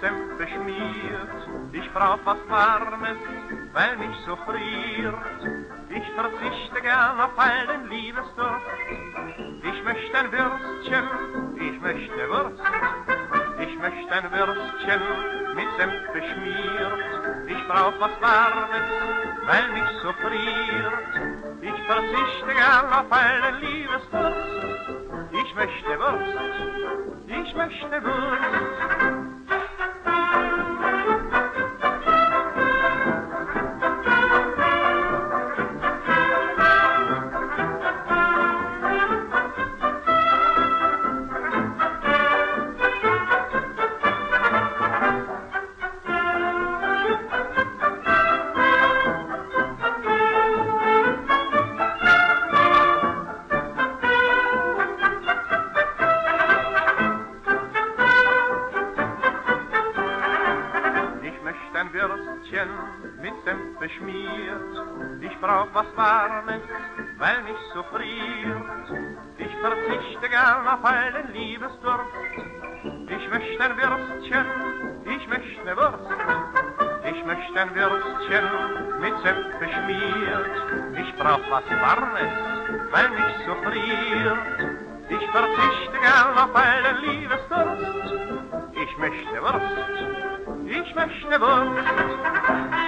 Senf beschmiert. Ich brauch was Warmes, weil mich so friert. Ich verzichte gern auf all den Liebesdurst. Ich möchte ein Würstchen, ich möchte Wurst. Ich möchte ein Würstchen mit Senf beschmiert. Ich brauch was Warmes, weil mich so friert. Ich verzichte gern auf all den Liebesdurst. Ich möchte Wurst, ich möchte Wurst. Würstchen mit Senf beschmiert. Ich brauch was Warmes, weil mich so friert. Ich verzichte gern auf allen Liebesdurst. Ich möchte ein Würstchen, ich möchte Wurst. Ich möchte ein Würstchen mit Senf beschmiert. Ich brauch was Warmes, weil mich so friert. Ich verzichte gern auf allen Liebesdurst. Ich möchte Wurst ich möchte Wurst.